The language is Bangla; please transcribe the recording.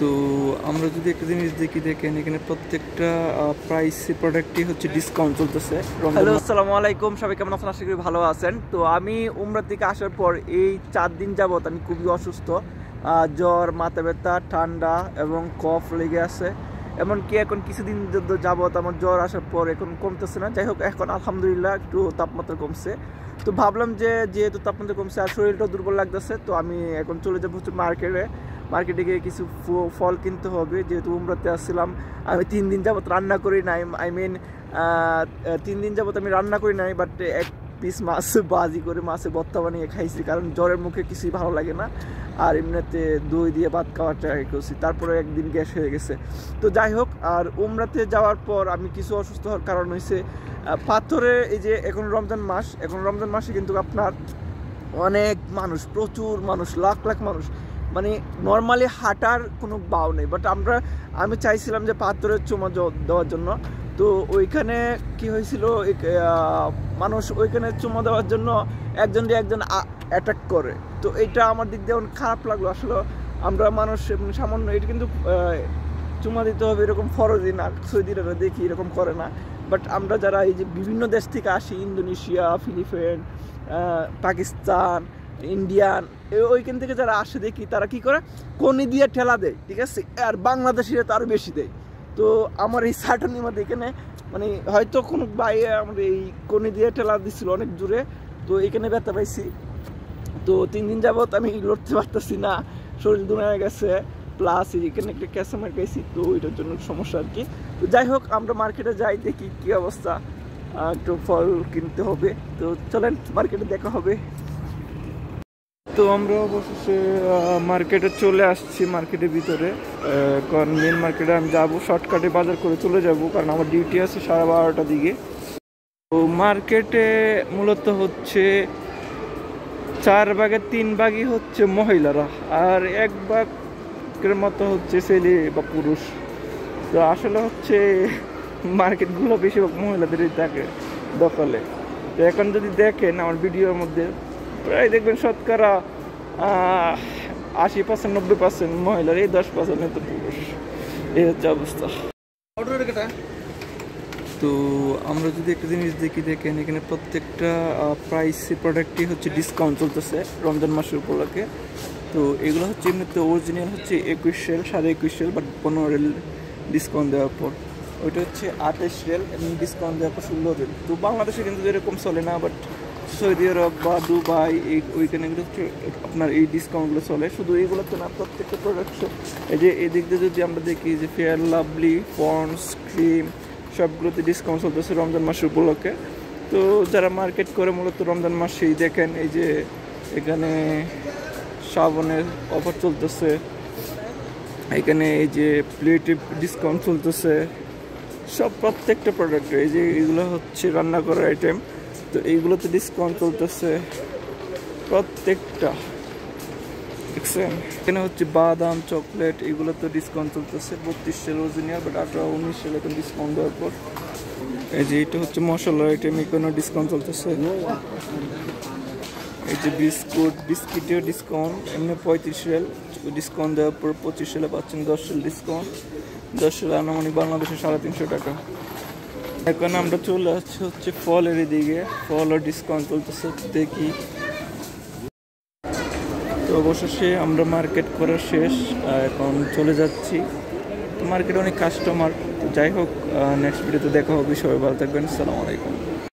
তো আমরা যদি একটা জিনিস দেখি দেখেন এখানে প্রত্যেকটা প্রাইস প্রোডাক্টই হচ্ছে ডিসকাউন্ট চলতেছে। হ্যালো আসসালামু আলাইকুম। সবাই কেমন আছেন? আশা করি ভালো আছেন। তো আমি উমরা থেকে আসার পর এই চার দিন যাবত আমি খুবই অসুস্থ। জ্বর মাথা ব্যথা ঠান্ডা এবং কফ লেগে আছে। এমনকি এখন কিছুদিন যাবত আমার জ্বর আসার পর এখন কমতেছে না। যাই হোক এখন আলহামদুলিল্লাহ একটু তাপমাত্রা কমছে। তো ভাবলাম যে, যেহেতু তাপমাত্রা কমছে আর শরীরটাও দুর্বল লাগতেছে, তো আমি এখন চলে যাব হচ্ছে মার্কেটে। মার্কেটে গিয়ে কিছু ফল কিনতে হবে। যেহেতু উমরাতে আসছিলাম, আমি তিন দিন যাবত রান্না করি নাই। আই মিন তিন দিন যাবত আমি রান্না করি নাই বাট এক পিস মাছ বাজি করে মাছে ভর্তা বানিয়ে খাইছি, কারণ জ্বরের মুখে কিছুই ভালো লাগে না। আর এমনিতে দই দিয়ে ভাত খাওয়ার ট্রাই করছি তারপরে একদিন গ্যাস হয়ে গেছে। তো যাই হোক, আর উমরাতে যাওয়ার পর আমি কিছু অসুস্থ হওয়ার কারণ হয়েছে পাথরে এই যে এখন রমজান মাস, এখন রমজান মাসে কিন্তু আপনার অনেক মানুষ, প্রচুর মানুষ, লাখ লাখ মানুষ মানে নর্মালি হাঁটার কোনো বাও নেই। বাট আমরা, আমি চাইছিলাম যে পাথরের চুমা দেওয়ার জন্য। তো ওইখানে কি হয়েছিল? মানুষ ওইখানে চুমা দেওয়ার জন্য একজন দিয়ে একজন অ্যাটাক করে। তো এটা আমার দিক দিয়ে খারাপ লাগল। আসলে আমরা মানুষ সামান্য, এটা কিন্তু চুমা দিতে হবে এরকম ফরজই না। সৌদিরা দেখি এরকম করে না। বাট আমরা যারা এই যে বিভিন্ন দেশ থেকে আসি, ইন্দোনেশিয়া ফিলিপাইন পাকিস্তান, ইন্ডিয়ান ওইখান থেকে যারা আসে দেখি, তারা কি করে? কনি দিয়ে ঠেলা দেয়, ঠিক আছে? আর বাংলাদেশিরা আরও বেশি দেয়। তো আমার এই সাটানির মধ্যে এখানে মানে হয়তো কোনো বাইরে আমাদের এই কনি দিয়ে ঠেলা দিছিল অনেক দূরে, তো এখানে ব্যথা পাইছি। তো তিন দিন যাবত আমি লড়তে পারতেছি না, শরীর দুনে গেছে প্লাস এখানে একটা ক্যাসামার খাইছি, তো ওইটার জন্য সমস্যা আর কি। তো যাই হোক, আমরা মার্কেটে যাই, দেখি কী অবস্থা একটু ফল কিনতে হবে। তো চলেন, মার্কেটে দেখা হবে। তো আমরা অবশেষে মার্কেটে চলে আসছি মার্কেটের ভিতরে। কারণ মেন মার্কেটে আমি যাব শর্টকাটে বাজার করে চলে যাব, কারণ আমার ডিউটি আছে সাড়ে বারোটার দিকে। তো মার্কেটে মূলত হচ্ছে চার ভাগের তিন ভাগই হচ্ছে মহিলারা, আর এক ভাগের মতো হচ্ছে ছেলে বা পুরুষ। তো আসলে হচ্ছে মার্কেটগুলো বেশিরভাগ মহিলাদেরই থাকে দখলে। তো এখন যদি দেখেন আমার ভিডিওর মধ্যে প্রায় দেখবেন শতকরা আশি পার্সেন্ট নব্বই পার্সেন্ট মহিলার এই দশ পার্সেন্ট তো পুরুষ। এই হচ্ছে অবস্থা। তো আমরা যদি একটা জিনিস দেখি দেখেন এখানে প্রত্যেকটা প্রাইস প্রোডাক্টই হচ্ছে ডিসকাউন্ট চলতেছে রমজান মাসের উপলক্ষে। তো এগুলো হচ্ছে এমনিতে অরিজিনাল হচ্ছে একুশ সেল সাড়ে একুশ সেল বাট পনেরো রেল ডিসকাউন্ট দেওয়ার পর। ওইটা হচ্ছে আঠাশ রেল এবং ডিসকাউন্ট দেওয়ার পর ষোলো রেল তো বাংলাদেশে কিন্তু এরকম চলে না বাট সৌদি আরব বা দুবাই, এই ওইখানে কিন্তু আপনার এই ডিসকাউন্টগুলো চলে। শুধু এইগুলোতে না, প্রত্যেকটা প্রোডাক্ট এই যে এদিক দিয়ে যদি আমরা দেখি যে ফেয়ার লাভলি পন্স ক্রিম সবগুলোতে ডিসকাউন্ট চলতেছে রমজান মাসের উপলক্ষে। তো যারা মার্কেট করে মূলত রমজান মাসেই দেখেন, এই যে এখানে শ্রাবণের অফার চলতেছে, এখানে এই যে প্লেটে ডিসকাউন্ট চলতেছে, সব প্রত্যেকটা প্রোডাক্ট এই যে এগুলো হচ্ছে রান্না করার আইটেম তো এইগুলোতে ডিসকাউন্ট চলতেছে প্রত্যেকটা। দেখছেন? এখানে হচ্ছে বাদাম চকলেট এগুলো তো ডিসকাউন্ট চলতেছে বত্রিশ সেল অরিজিনাল বাট আঠারো, উনিশ সেল এখন ডিসকাউন্ট দেওয়ার পর। এই যে এটা হচ্ছে মশলা আইটেম এখানেও ডিসকাউন্ট চলতেছে। এই যে বিস্কুট, বিস্কিটেও ডিসকাউন্ট এমনি পঁয়ত্রিশ সেল ডিসকাউন্ট দেওয়ার পর পঁচিশ সেলে পাচ্ছেন দশ সেল ডিসকাউন্ট দশ সেল আনুমানিক বাংলাদেশে সাড়ে তিনশো টাকা। এখন আমরা চলে আসছি হচ্ছে ফলের দিকে ও ডিসকাউন্ট চলতেছে, দেখি। তো অবশেষে আমরা মার্কেট করা শেষ এখন চলে যাচ্ছি। মার্কেট অনেক কাস্টমার তো যাই হোক নেক্সট ভিডিওতে দেখা হবে, সবাই ভালো থাকবেন, আসসালামু আলাইকুম।